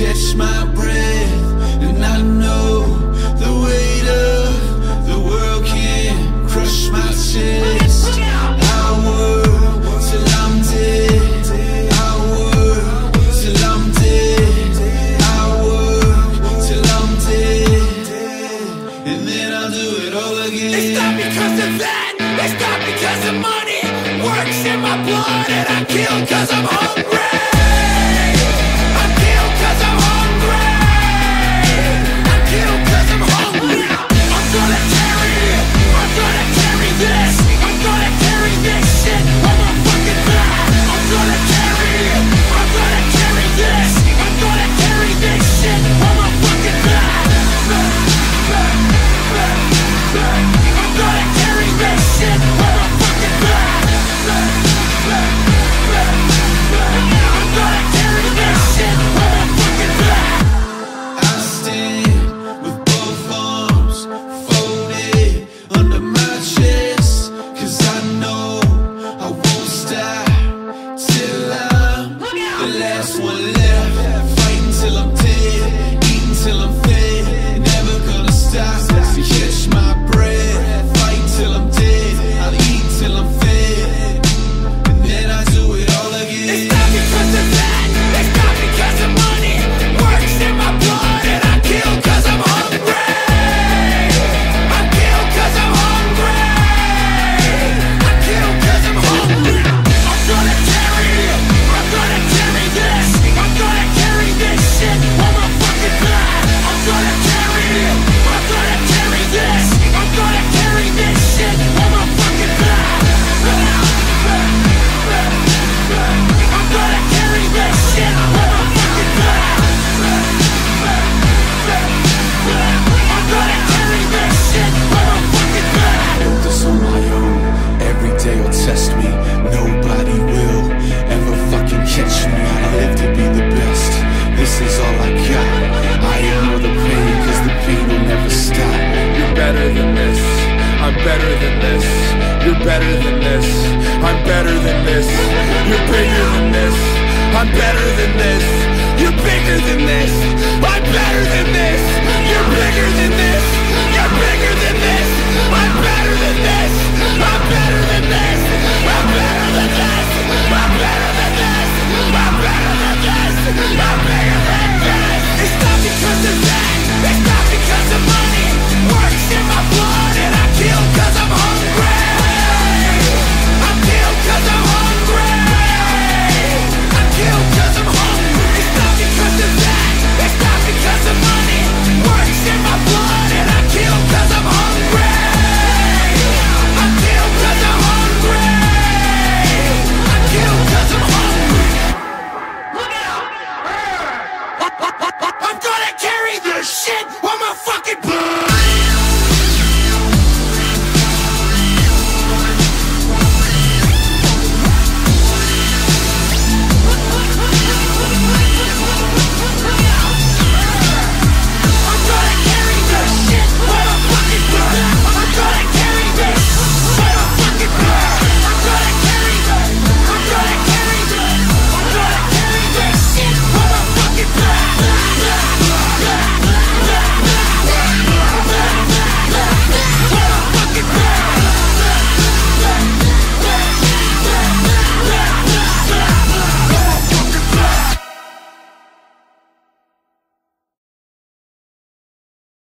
catch my breath and I know the weight of the world can crush my chest. I till I'm dead I till I'm dead I till I'm dead. And then I'll do it all again. It's not because of that It's not because of money. Works in my blood and I cause I'm hungry. better than this. I'm better than this. You're bigger than this. I'm better than this. You're bigger than this. shit on my fucking blood.